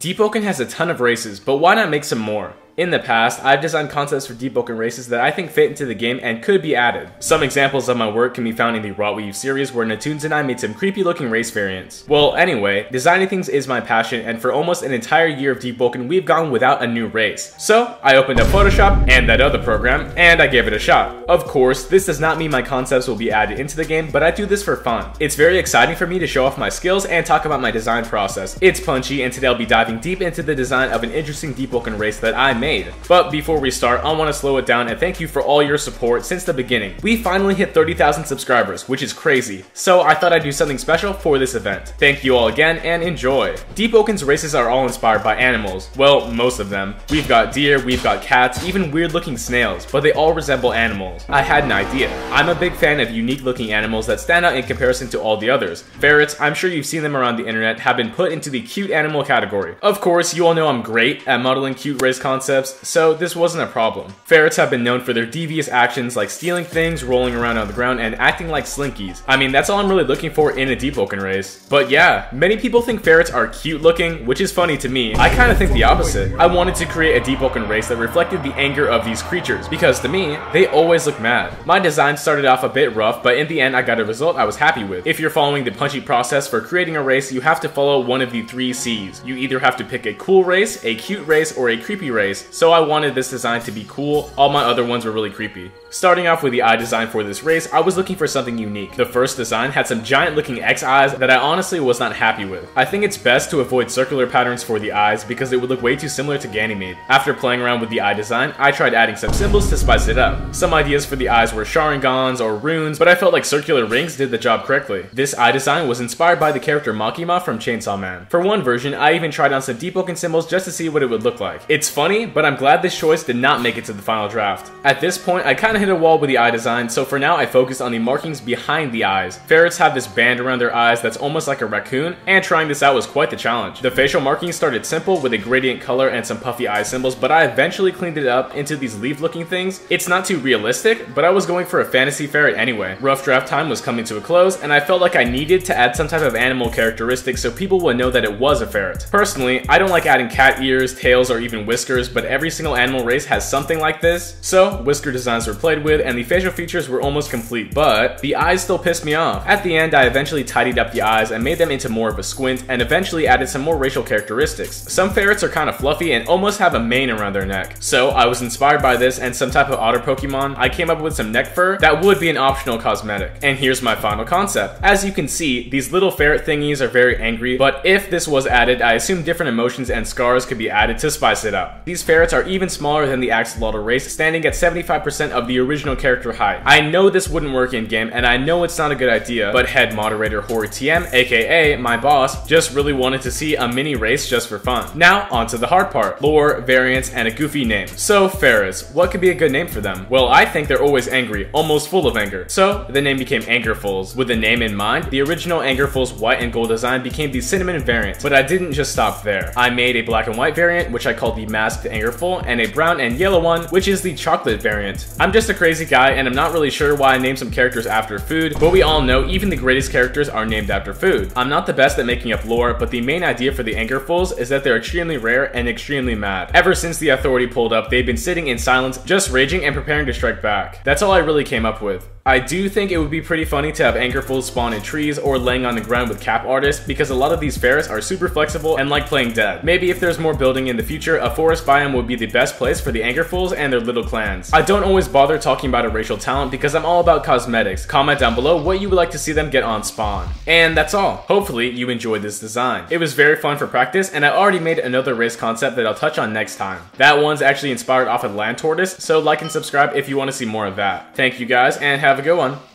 Deepwoken has a ton of races, but why not make some more? In the past, I've designed concepts for Deepwoken races that I think fit into the game and could be added. Some examples of my work can be found in the Rotweave series where Natoons and I made some creepy looking race variants. Well, anyway, designing things is my passion and for almost an entire year of Deepwoken we've gone without a new race. So, I opened up Photoshop and that other program, and I gave it a shot. Of course, this does not mean my concepts will be added into the game, but I do this for fun. It's very exciting for me to show off my skills and talk about my design process. It's Punchee and today I'll be diving deep into the design of an interesting Deepwoken race that I made made. But before we start, I want to slow it down and thank you for all your support since the beginning. We finally hit 30,000 subscribers, which is crazy, so I thought I'd do something special for this event. Thank you all again and enjoy. Deepwoken's races are all inspired by animals. Well, most of them. We've got deer, we've got cats, even weird looking snails, but they all resemble animals. I had an idea. I'm a big fan of unique looking animals that stand out in comparison to all the others. Ferrets, I'm sure you've seen them around the internet, have been put into the cute animal category. Of course, you all know I'm great at modeling cute race concepts concepts, so this wasn't a problem. Ferrets have been known for their devious actions like stealing things, rolling around on the ground, and acting like slinkies. I mean, that's all I'm really looking for in a Deepwoken race. But yeah, many people think ferrets are cute looking, which is funny to me. I kinda think the opposite. I wanted to create a Deepwoken race that reflected the anger of these creatures, because to me, they always look mad. My design started off a bit rough, but in the end I got a result I was happy with. If you're following the Punchee process for creating a race, you have to follow one of the three C's. You either have to pick a cool race, a cute race, or a creepy race, so I wanted this design to be cool, all my other ones were really creepy. Starting off with the eye design for this race, I was looking for something unique. The first design had some giant looking X eyes that I honestly was not happy with. I think it's best to avoid circular patterns for the eyes because it would look way too similar to Ganymede. After playing around with the eye design, I tried adding some symbols to spice it up. Some ideas for the eyes were Sharingans or runes, but I felt like circular rings did the job correctly. This eye design was inspired by the character Makima from Chainsaw Man. For one version, I even tried on some Deepwoken symbols just to see what it would look like. It's funny, but I'm glad this choice did not make it to the final draft. At this point, I kinda hit a wall with the eye design, so for now I focused on the markings behind the eyes. Ferrets have this band around their eyes that's almost like a raccoon, and trying this out was quite the challenge. The facial markings started simple with a gradient color and some puffy eye symbols, but I eventually cleaned it up into these leaf looking things. It's not too realistic, but I was going for a fantasy ferret anyway. Rough draft time was coming to a close, and I felt like I needed to add some type of animal characteristic so people would know that it was a ferret. Personally, I don't like adding cat ears, tails, or even whiskers, but every single animal race has something like this. So, whisker designs were played with, and the facial features were almost complete, but the eyes still pissed me off. At the end, I eventually tidied up the eyes and made them into more of a squint, and eventually added some more racial characteristics. Some ferrets are kind of fluffy and almost have a mane around their neck. So, I was inspired by this and some type of otter Pokemon, I came up with some neck fur that would be an optional cosmetic. And here's my final concept. As you can see, these little ferret thingies are very angry, but if this was added, I assume different emotions and scars could be added to spice it up. These ferrets are even smaller than the axolotl race, standing at 75% of the original character height. I know this wouldn't work in game, and I know it's not a good idea, but head moderator Hori TM, aka my boss, just really wanted to see a mini race just for fun. Now, on to the hard part. Lore, variants, and a goofy name. So, Ferrets, what could be a good name for them? Well, I think they're always angry, almost full of anger. So, the name became Angerfuls. With the name in mind, the original Angerful's white and gold design became the cinnamon variant, but I didn't just stop there. I made a black and white variant, which I called the masked Angerful, and a brown and yellow one, which is the chocolate variant. I'm just a crazy guy, and I'm not really sure why I named some characters after food, but we all know even the greatest characters are named after food. I'm not the best at making up lore, but the main idea for the Angerfuls is that they're extremely rare and extremely mad. Ever since the authority pulled up, they've been sitting in silence, just raging and preparing to strike back. That's all I really came up with. I do think it would be pretty funny to have Angerfuls spawn in trees or laying on the ground with cap artists because a lot of these ferrets are super flexible and like playing dead. Maybe if there's more building in the future, a forest biome would be the best place for the Angerfuls and their little clans. I don't always bother talking about a racial talent because I'm all about cosmetics. Comment down below what you would like to see them get on spawn. And that's all. Hopefully you enjoyed this design. It was very fun for practice and I already made another race concept that I'll touch on next time. That one's actually inspired off of Land Tortoise, so like and subscribe if you want to see more of that. Thank you guys and have a good one.